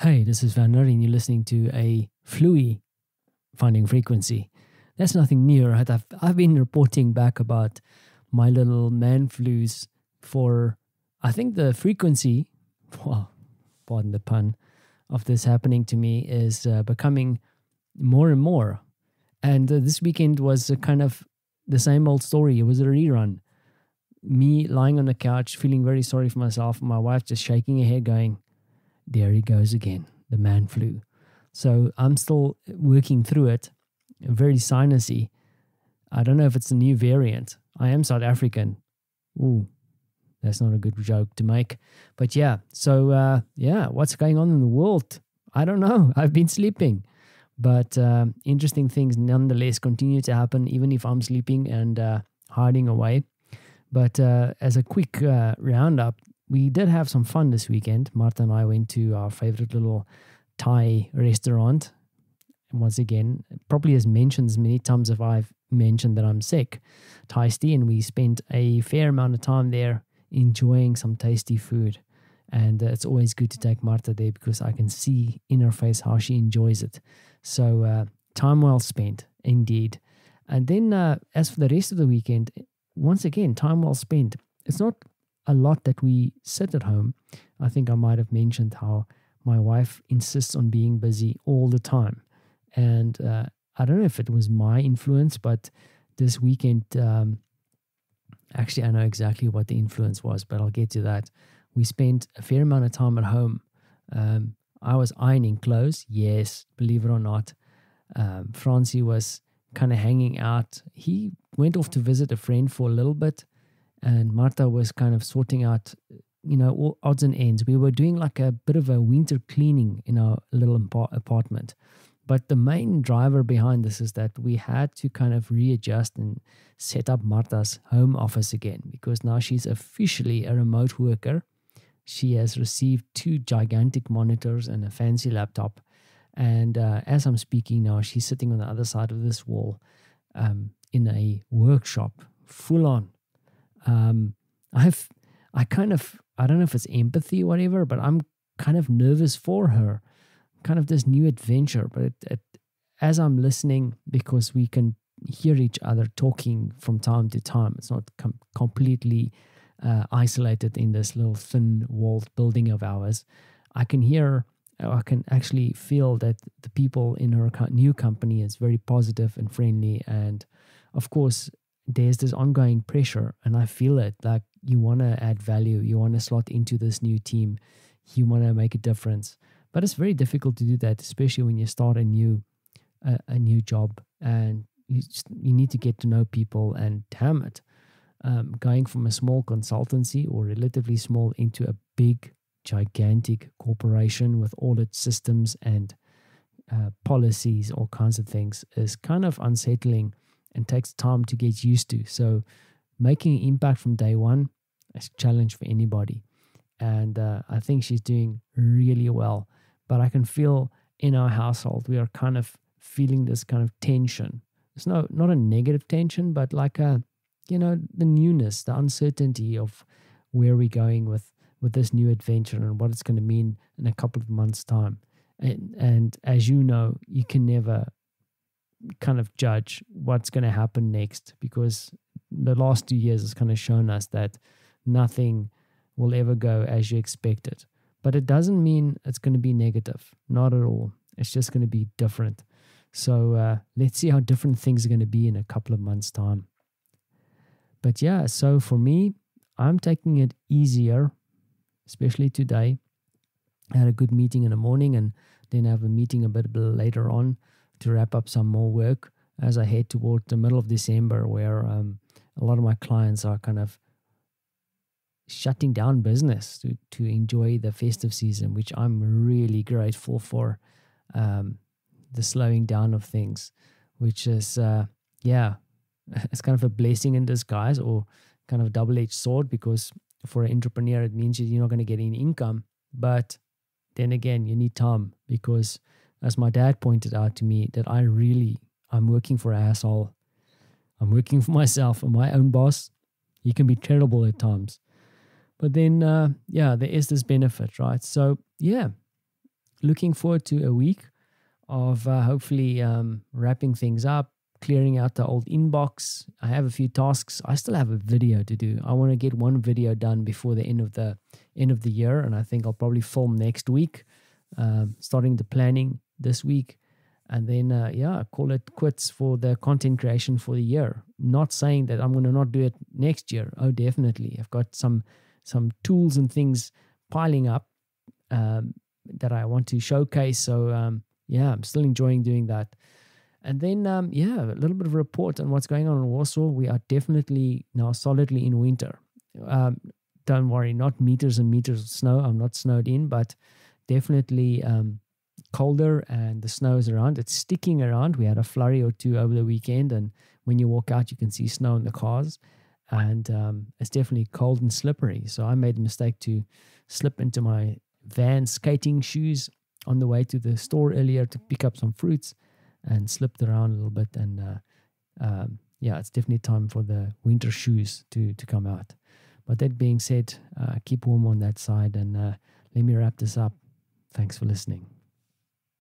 Hey, this is Van and you're listening to a Fluey Finding Frequency. That's nothing new, right? I've, I've been reporting back about my little man flus for, I think the frequency, well, pardon the pun, of this happening to me is uh, becoming more and more. And uh, this weekend was kind of the same old story. It was a rerun. Me lying on the couch, feeling very sorry for myself, my wife just shaking her head, going, there he goes again, the man flu. So I'm still working through it, very sinusy. I don't know if it's a new variant. I am South African. Ooh, that's not a good joke to make. But yeah, so uh, yeah, what's going on in the world? I don't know. I've been sleeping. But uh, interesting things nonetheless continue to happen, even if I'm sleeping and uh, hiding away. But uh, as a quick uh, roundup, we did have some fun this weekend. Martha and I went to our favorite little Thai restaurant. And once again, probably as mentioned as many times if I've mentioned that I'm sick, Thai tasty, and we spent a fair amount of time there enjoying some tasty food. And uh, it's always good to take Martha there because I can see in her face how she enjoys it. So, uh, time well spent, indeed. And then, uh, as for the rest of the weekend, once again, time well spent. It's not a lot that we sit at home. I think I might have mentioned how my wife insists on being busy all the time. And uh, I don't know if it was my influence, but this weekend, um, actually, I know exactly what the influence was, but I'll get to that. We spent a fair amount of time at home. Um, I was ironing clothes, yes, believe it or not. Um, Francie was kind of hanging out. He went off to visit a friend for a little bit and Martha was kind of sorting out, you know, all odds and ends. We were doing like a bit of a winter cleaning in our little apartment. But the main driver behind this is that we had to kind of readjust and set up Martha's home office again because now she's officially a remote worker. She has received two gigantic monitors and a fancy laptop. And uh, as I'm speaking now, she's sitting on the other side of this wall um, in a workshop, full on um, I've I kind of I don't know if it's empathy or whatever, but I'm kind of nervous for her, kind of this new adventure. But it, it, as I'm listening, because we can hear each other talking from time to time, it's not com- completely uh, isolated in this little thin walled building of ours. I can hear, I can actually feel that the people in her new company is very positive and friendly, and of course, there's this ongoing pressure and I feel it like you want to add value, you want to slot into this new team, you want to make a difference. But it's very difficult to do that, especially when you start a new a, new job and you just, you need to get to know people and damn it, um, going from a small consultancy or relatively small into a big, gigantic corporation with all its systems and uh, policies, all kinds of things is kind of unsettling and takes time to get used to. So, making an impact from day one is a challenge for anybody. And uh, I think she's doing really well. But I can feel in our household, we are kind of feeling this kind of tension. It's no, not a negative tension, but like a, you know, the newness, the uncertainty of where we're going with with this new adventure and what it's going to mean in a couple of months' time. And, and as you know, you can never kind of judge what's going to happen next because the last two years has kind of shown us that nothing will ever go as you expected. But it doesn't mean it's going to be negative, not at all. It's just going to be different. So uh, let's see how different things are going to be in a couple of months' time. But yeah, so for me, I'm taking it easier, especially today. I had a good meeting in the morning and then I have a meeting a bit, a bit later on to wrap up some more work as I head toward the middle of December, where um, a lot of my clients are kind of shutting down business to, to enjoy the festive season, which I'm really grateful for. Um, the slowing down of things, which is, uh, yeah, it's kind of a blessing in disguise or kind of double edged sword because for an entrepreneur, it means you're not going to get any income. But then again, you need time because as my dad pointed out to me, that I really, I'm working for asshole. I'm working for myself. I'm my own boss. He can be terrible at times. But then, uh, yeah, there is this benefit, right? So, yeah, looking forward to a week of uh, hopefully um, wrapping things up, clearing out the old inbox. I have a few tasks. I still have a video to do. I want to get one video done before the end of the end of the year, and I think I'll probably film next week, um, starting the planning this week, and then uh, yeah, call it quits for the content creation for the year. Not saying that I'm going to not do it next year. Oh, definitely. I've got some some tools and things piling up um, that I want to showcase. So um, yeah, I'm still enjoying doing that. And then, um, yeah, a little bit of report on what's going on in Warsaw. We are definitely now solidly in winter. Um, don't worry, not meters and meters of snow. I'm not snowed in, but definitely um, colder and the snow is around. It's sticking around. We had a flurry or two over the weekend, and when you walk out, you can see snow in the cars. And um, it's definitely cold and slippery. So I made the mistake to slip into my van skating shoes on the way to the store earlier to pick up some fruits and slipped around a little bit. And uh, um, yeah, it's definitely time for the winter shoes to to come out. But that being said, uh, keep warm on that side, and uh, let me wrap this up. Thanks for listening.